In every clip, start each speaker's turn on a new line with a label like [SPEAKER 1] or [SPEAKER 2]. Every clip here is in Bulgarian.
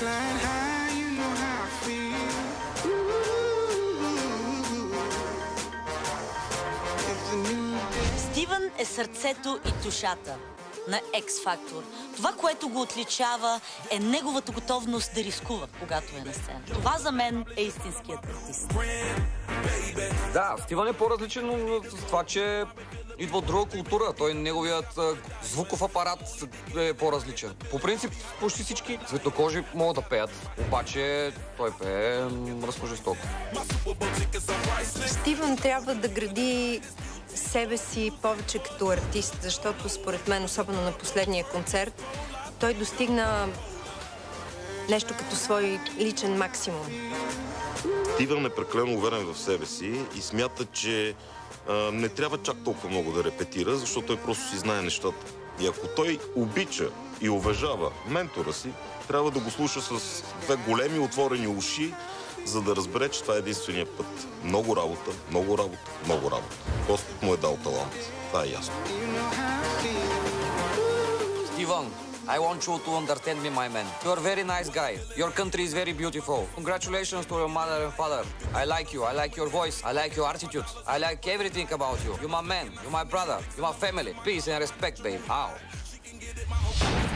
[SPEAKER 1] flying high, you know how I feel. It's a new day.
[SPEAKER 2] Стивън е сърцето и душата на X Factor. Това, което го отличава, е неговата готовност да рискува, когато е на сцена. Това за мен е истинският артист.
[SPEAKER 3] Да, Стивън е по-различен с това, че идва от друга култура. Той неговият а, звуков апарат е по-различен. По принцип, почти всички светокожи могат да пеят, обаче той пее м, разкожестоко.
[SPEAKER 4] Стивън трябва да гради себе си повече като артист, защото според мен, особено на последния концерт, той достигна нещо като свой личен максимум.
[SPEAKER 5] Стивън е прекалено уверен в себе си и смята, че а, не трябва чак толкова много да репетира, защото той просто си знае нещата. И ако той обича и уважава ментора си, трябва да го слуша с две големи отворени уши, за да разбере, че това е единствения път. Много работа, много работа, много работа. Господ му е дал талант. Това е ясно.
[SPEAKER 3] Стивън, I want you to understand me, my man. You're a very nice guy. Your country is very beautiful. Congratulations to your mother and father. I like you. I like your voice. I like your attitude. I like everything about you. You're my man. You're my brother. You're my family. Peace and respect, babe.
[SPEAKER 6] How?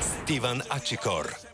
[SPEAKER 6] Steven Achikor.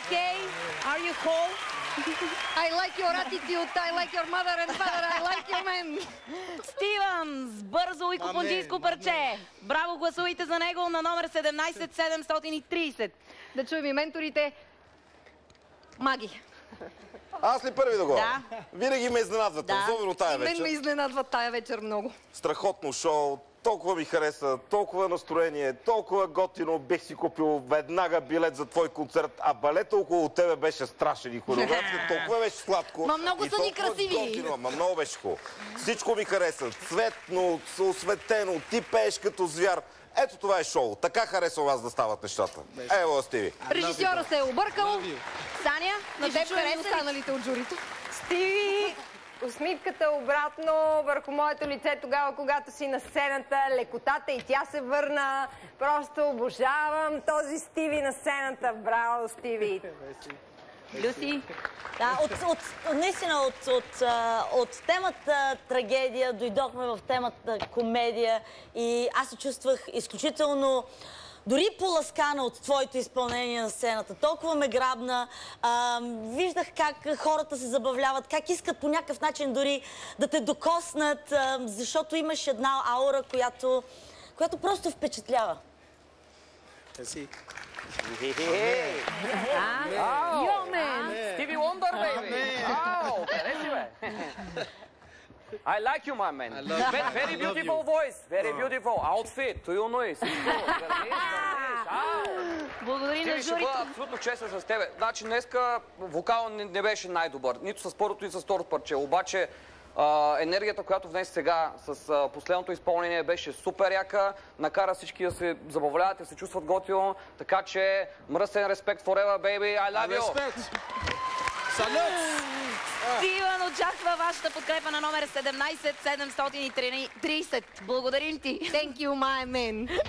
[SPEAKER 6] Okay? Are you whole? I like your attitude. I like your mother and father. I like your man. Стивън с бързо и купонджийско парче. Браво, гласувайте за него на номер 17730. Да чуем и менторите. Маги.
[SPEAKER 5] Аз ли първи да го?
[SPEAKER 6] Да.
[SPEAKER 5] Винаги ме изненадвате,
[SPEAKER 6] Да.
[SPEAKER 5] особено тая
[SPEAKER 4] Мен ме
[SPEAKER 5] вечер.
[SPEAKER 4] изненадва тая вечер много.
[SPEAKER 5] Страхотно шоу, толкова ми хареса, толкова настроение, толкова готино, бих си купил веднага билет за твой концерт, а балета около тебе беше страшен и хореографията толкова беше сладко.
[SPEAKER 6] Ма много
[SPEAKER 5] и
[SPEAKER 6] са ни красиви.
[SPEAKER 5] Готино, ма много беше хубаво. Всичко ми хареса. Цветно, осветено, ти пееш като звяр. Ето това е шоу. Така харесвам аз да стават нещата. Ево, Стиви.
[SPEAKER 6] Режисьора се е объркал. Саня, на теб хареса ли?
[SPEAKER 4] останалите от журито.
[SPEAKER 7] Стиви, усмивката обратно върху моето лице тогава, когато си на сцената, лекотата и тя се върна. Просто обожавам този Стиви на сцената. Браво, Стиви!
[SPEAKER 6] Люси,
[SPEAKER 2] Да, от, от, наистина от, от, от темата трагедия дойдохме в темата комедия и аз се чувствах изключително дори поласкана от твоето изпълнение на сцената. Толкова ме грабна. А, виждах как хората се забавляват, как искат по някакъв начин дори да те докоснат, а, защото имаш една аура, която, която просто впечатлява.
[SPEAKER 6] Йомен!
[SPEAKER 3] Stevie Wonder, baby! Ау, хареси, бе! I like you, my man. Ve- Very beautiful voice, very beautiful outfit. You know it.
[SPEAKER 6] Благодарим на
[SPEAKER 3] Стиви, ще бъда
[SPEAKER 6] журито.
[SPEAKER 3] абсолютно честен с тебе. Значи днеска вокал не, не беше най-добър. Нито с първото, нито с второто парче. Обаче енергията, която внес сега с последното изпълнение беше супер яка. Накара всички да се забавляват, да се чувстват готино. Така че мръсен респект forever, baby. I love you.
[SPEAKER 6] Стивън очаква вашата подкрепа на номер 17 730. Благодарим ти.
[SPEAKER 4] Thank you, my man.